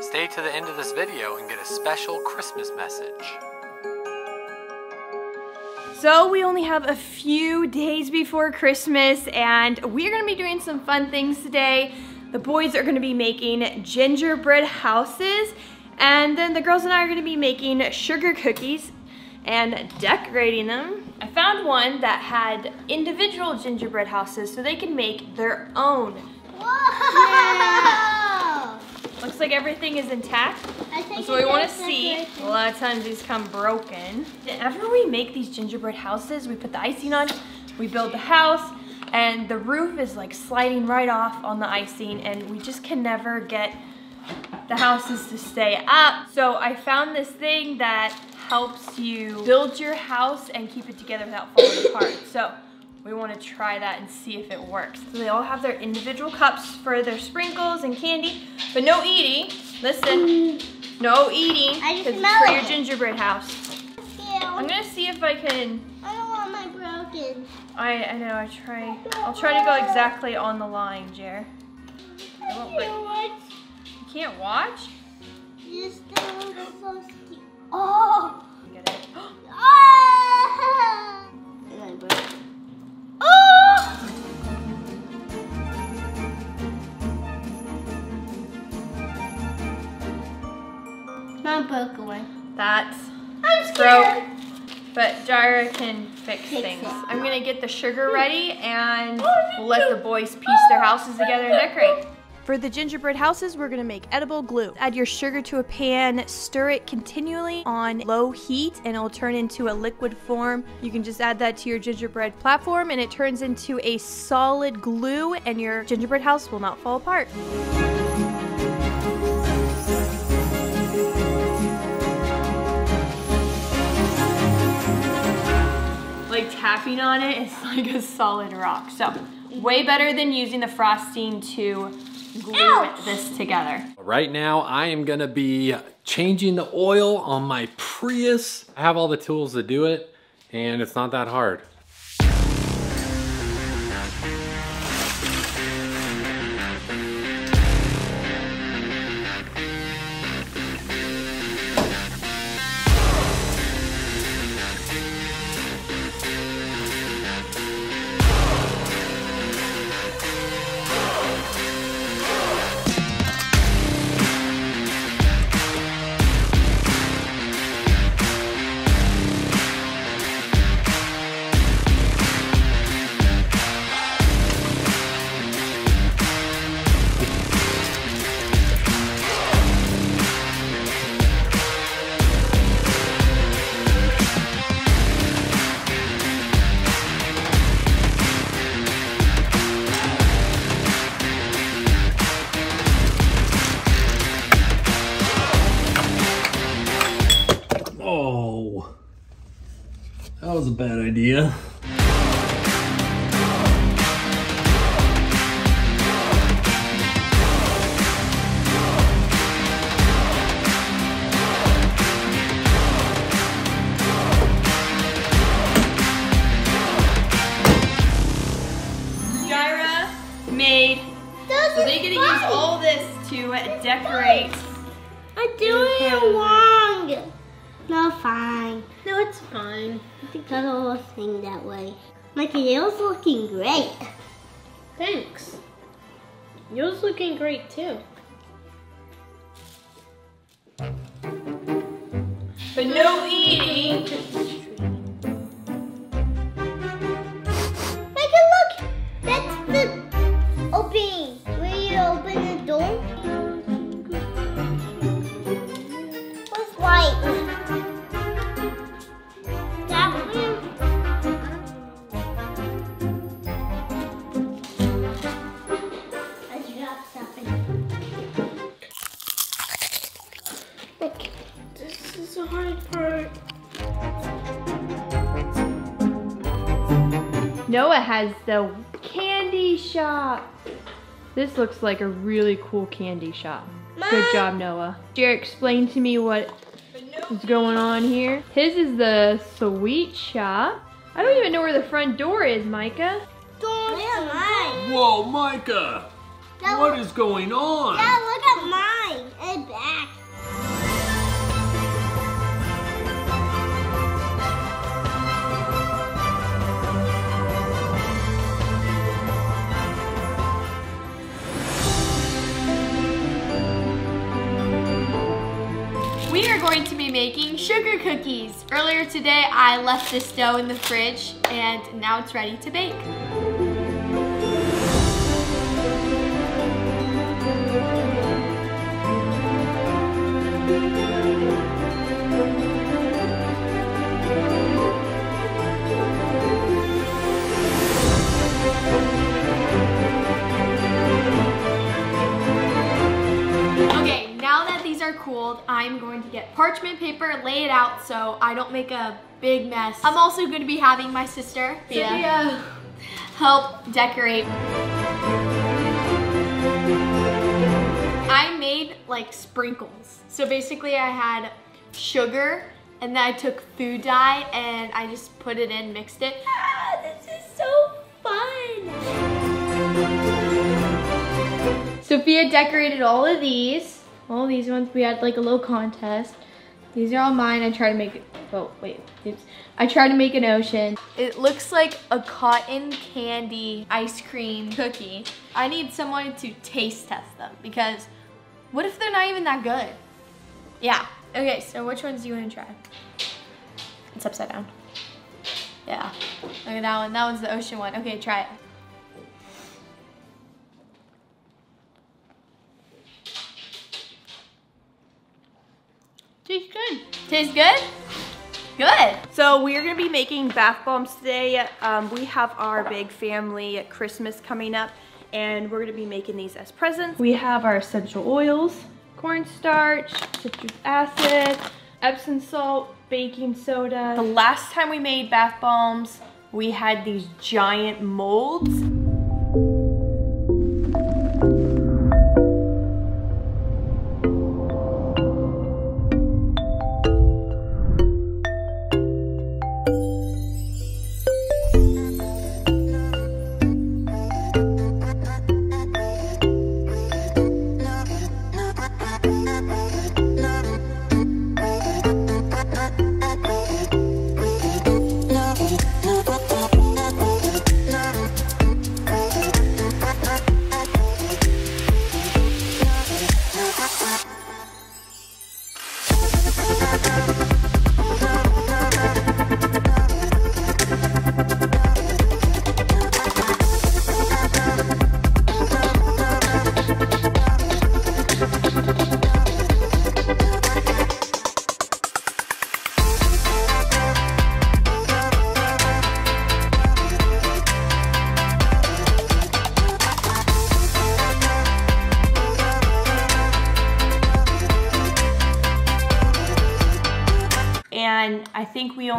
Stay to the end of this video and get a special Christmas message. So we only have a few days before Christmas and we're gonna be doing some fun things today. The boys are gonna be making gingerbread houses and then the girls and I are gonna be making sugar cookies and decorating them. I found one that had individual gingerbread houses so they can make their own. Looks like everything is intact. I think That's what we want to see. A lot of times these come broken. Whenever we make these gingerbread houses, we put the icing on, we build the house, and the roof is like sliding right off on the icing, and we just can never get the houses to stay up. So I found this thing that helps you build your house and keep it together without falling apart. So we want to try that and see if it works. So they all have their individual cups for their sprinkles and candy, but no eating. Listen, no eating I just because it's for your gingerbread house. I'm gonna see if I can. I don't want my broken. I I know I try. I'll try to go exactly on the line, Jer. I won't put- You? Can't watch. You still look so cute. Oh! Get it? Ah! And I broke. Oh! Not broken one. That's I'm broke. But Jirah can fix Fix things. it. I'm gonna get the sugar ready and oh, we'll let the boys piece their houses together and decorate. For the gingerbread houses, we're gonna make edible glue. Add your sugar to a pan, stir it continually on low heat, and it'll turn into a liquid form. You can just add that to your gingerbread platform, and it turns into a solid glue, and your gingerbread house will not fall apart. like tapping on it, it's like a solid rock. So way better than using the frosting to glue Ouch. this together. Right now, I am gonna be changing the oil on my Prius. I have all the tools to do it, and it's not that hard. Bad idea. Jirah made, Those so are they're gonna use all this to decorate. I'm doing it wrong. No, fine. No, it's fine. I think I don't thing that way. My nails looking great. Thanks. Yours looking great too. But no eating. Make it look. That's the opening. Has the candy shop. This looks like a really cool candy shop. Good job, Noah. Jared, explain to me what is going on here. His is the sweet shop. I don't even know where the front door is, Micah. Don't mine. Whoa, Micah! That What look- is going on? Making sugar cookies. Earlier today, I left this dough in the fridge and now it's ready to bake. Cooled, I'm going to get parchment paper, lay it out so I don't make a big mess. I'm also going to be having my sister, Sophia, help decorate. I made like sprinkles. So basically I had sugar and then I took food dye and I just put it in, mixed it. Ah, this is so fun. Sophia decorated all of these. All these ones, we had like a little contest. These are all mine. I try to make it, oh wait, oops. I try to make an ocean. It looks like a cotton candy ice cream cookie. I need someone to taste test them because what if they're not even that good? Yeah. Okay, so which ones do you want to try? It's upside down. Yeah. Look at that one. That one's the ocean one. Okay, try it. Tastes good. Tastes good? Good. So we are gonna be making bath bombs today. Um, we have our big family Christmas coming up and we're gonna be making these as presents. We have our essential oils, cornstarch, citric acid, Epsom salt, baking soda. The last time we made bath bombs, we had these giant molds.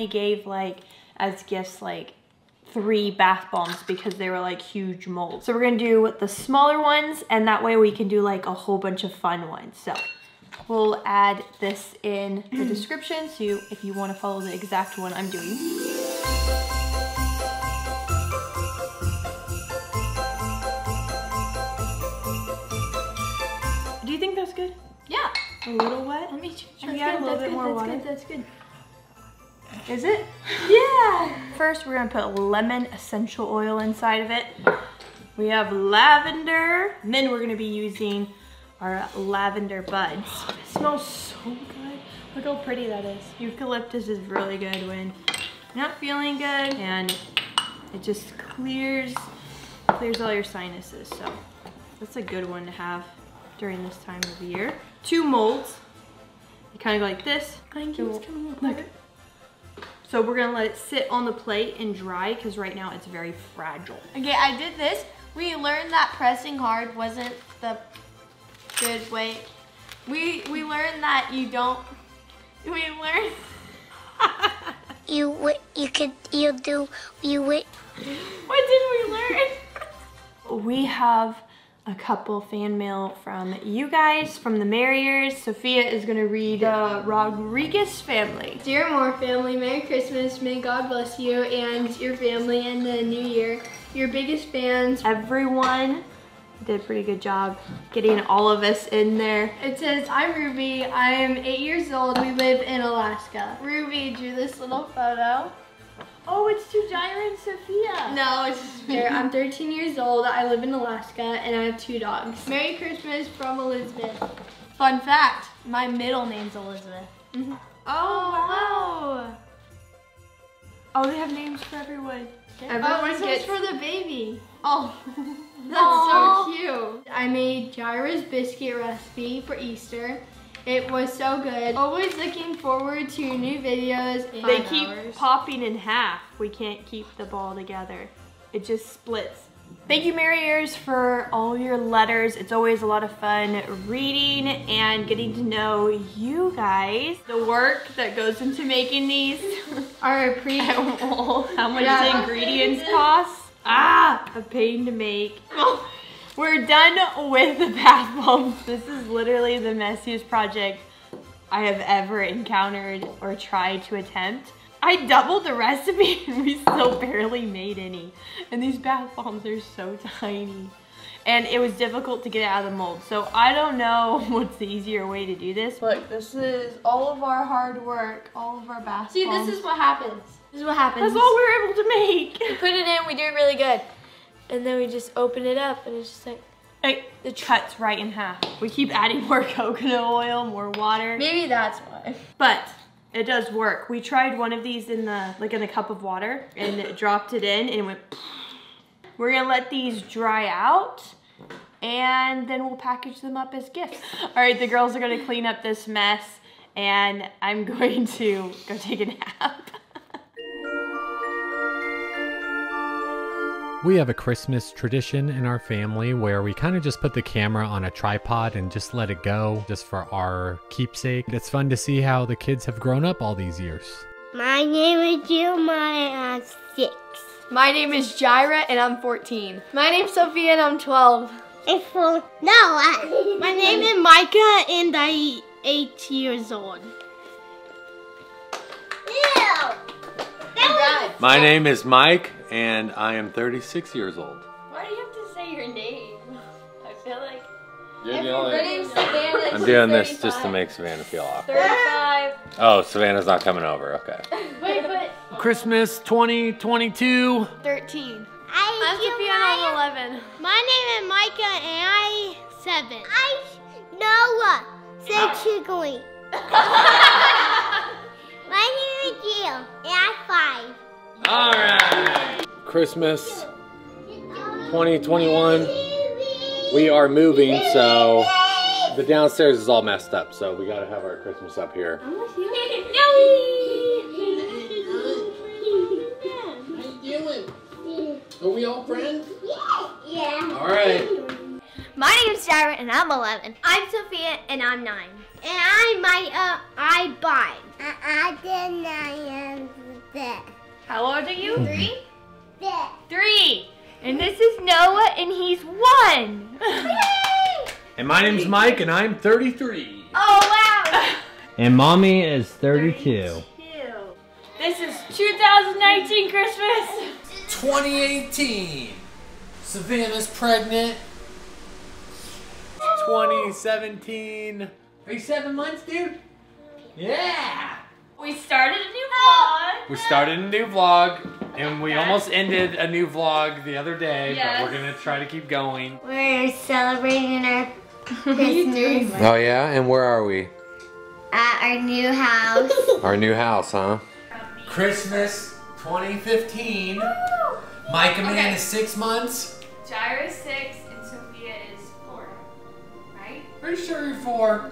Only gave like as gifts like three bath bombs because they were like huge molds. So we're gonna do the smaller ones and that way we can do like a whole bunch of fun ones. So we'll add this in the description so you, if you wanna follow the exact one I'm doing. Do you think that's good? Yeah. A little wet? Let me try. add a little that's bit good, more that's water? Good, that's good. Is it? Yeah. First, we're gonna put lemon essential oil inside of it. We have lavender. And then we're gonna be using our lavender buds. it smells so good. Look how pretty that is. Eucalyptus is really good when you're not feeling good and it just clears, clears all your sinuses. So that's a good one to have during this time of year. Two molds. You kind of go like this. I think it's coming Look. So we're gonna let it sit on the plate and dry because right now it's very fragile. Okay, I did this. We learned that pressing hard wasn't the good way. We we learned that you don't. We learned. You wi- you could you do you wi- What did we learn? We have a couple fan mail from you guys, from the Merriers. Sophia is gonna read the Rodriguez family. Dear Moore family, Merry Christmas. May God bless you and your family in the new year. Your biggest fans. Everyone did a pretty good job getting all of us in there. It says, I'm Ruby. I am eight years old. We live in Alaska. Ruby drew this little photo. Oh, it's to Jirah and Sophia. No, it's just fair. I'm 13 years old. I live in Alaska and I have two dogs. Merry Christmas from Elizabeth. Fun fact, my middle name's Elizabeth. Mm-hmm. Oh, wow. Oh, they have names for everyone. Everyone Oh, gets gets- for the baby. Oh, That's so cute. I made Jirah's biscuit recipe for Easter. It was so good. Always looking forward to new videos. They keep hours. popping in half. We can't keep the ball together. It just splits. Thank you, Merriers, for all your letters. It's always a lot of fun reading and getting to know you guys. The work that goes into making these. Our pre How much Yeah. the ingredients cost? Ah, a pain to make. We're done with the bath bombs. This is literally the messiest project I have ever encountered or tried to attempt. I doubled the recipe and we still barely made any. And these bath bombs are so tiny. And it was difficult to get out of the mold. So I don't know what's the easier way to do this. Look, this is all of our hard work, all of our bath bombs. See, this is what happens. This is what happens. That's all we were able to make. We put it in, we do it really good. And then we just open it up and it's just like, It, it cuts right in half. We keep adding more coconut oil, more water. Maybe that's why. But it does work. We tried one of these in the like in a cup of water and it dropped it in and it went. We're gonna let these dry out and then we'll package them up as gifts. All right, the girls are gonna clean up this mess and I'm going to go take a nap. We have a Christmas tradition in our family where we kind of just put the camera on a tripod and just let it go just for our keepsake. It's fun to see how the kids have grown up all these years. My name is Jeremiah. I'm six. my name is Jirah and I'm 14. My name's Sophia and I'm 12. And for no, I, my name is Micah, and I'm eight years old. My name is Mike and I am 36 years old. Why do you have to say your name? I feel like. You're Savannah. I'm doing this just to make Savannah feel off. 35. Oh, Savannah's not coming over. Okay. Wait, but. Christmas 2022. 13. I I'm Sophia and I'm 11. My name is Micah, and I seven. I Noah. Say Chickly. Christmas 2021. We are moving, so the downstairs is all messed up. So we got to have our Christmas up here. Are you doing? Are we all friends? Yeah. All right. My name's Jirah and I'm 11. I'm Sophia, and I'm nine. And I'm my uh, I buy. I, I did nine and How old are you? Three? That. Three. And this is Noah and he's one. And my name's Mike, and I'm 33. Oh wow. And mommy is 32. This is 2019 Christmas. 2018. Savannah's pregnant. 2017. Are you seven months, dude? Yeah. We started a new vlog. We started a new vlog, and we almost ended a new vlog the other day, Yes. but we're gonna try to keep going. We're celebrating our Christmas Oh yeah, and where are we? at our new house. Our new house, huh? Christmas 2015. Micah Man Okay. is six months. Jirah is six and Sophia is four. Right? Pretty sure you're four.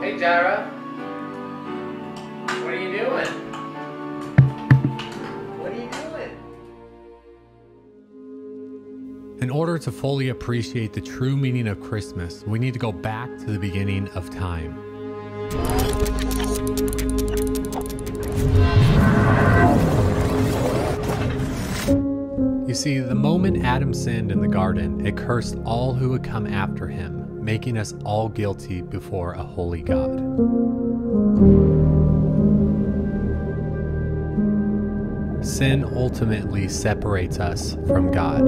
Hey, Jirah. What are you doing? What are you doing? In order to fully appreciate the true meaning of Christmas, we need to go back to the beginning of time. You see, the moment Adam sinned in the garden, it cursed all who would come after him, making us all guilty before a holy God. Sin ultimately separates us from God.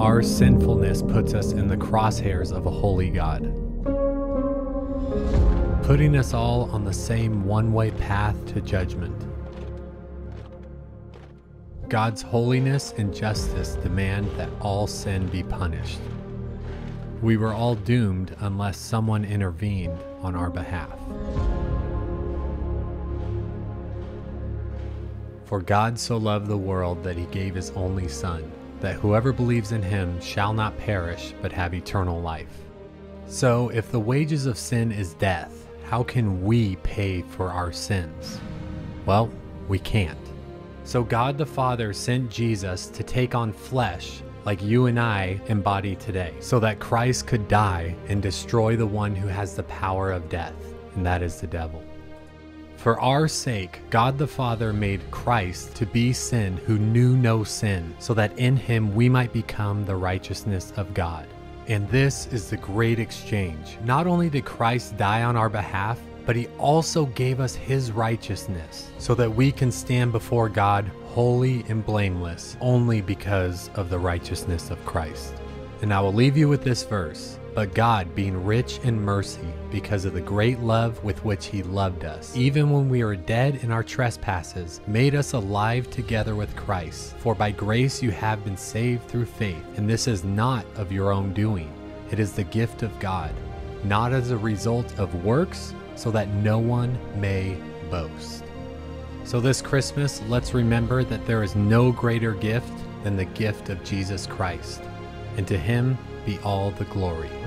Our sinfulness puts us in the crosshairs of a holy God, putting us all on the same one way path to judgment. God's holiness and justice demand that all sin be punished. We were all doomed unless someone intervened on our behalf. For God so loved the world that he gave his only Son, that whoever believes in him shall not perish but have eternal life. So, if the wages of sin is death, how can we pay for our sins? Well, we can't. So, God the Father sent Jesus to take on flesh like you and I embody today, so that Christ could die and destroy the one who has the power of death, and that is the devil. For our sake, God the Father made Christ to be sin who knew no sin, so that in him we might become the righteousness of God. And this is the great exchange. Not only did Christ die on our behalf, but he also gave us his righteousness, so that we can stand before God holy and blameless only because of the righteousness of Christ. And I will leave you with this verse. But God, being rich in mercy, because of the great love with which He loved us, even when we were dead in our trespasses, made us alive together with Christ. For by grace you have been saved through faith, and this is not of your own doing. It is the gift of God, not as a result of works, so that no one may boast. So this Christmas, let's remember that there is no greater gift than the gift of Jesus Christ, and to Him be all the glory.